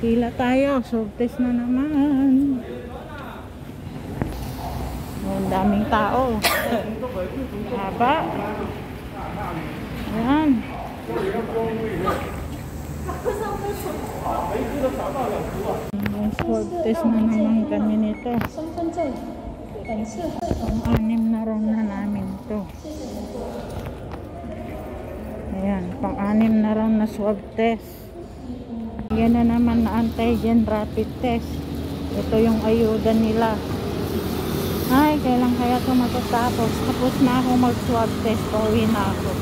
Pila tayo. Surtis na naman. Oh, ang daming tao. Haba. Ayan. Surtis na naman kami nito. Pang-anim na ron na namin to. Ayan. Pang-anim na ron na swab test. Yan na naman na antigen rapid test. Ito yung ayuda nila. Ay, kailan kaya ito matatapos? Tapos na ako mag-swab test. Pauwi na ako.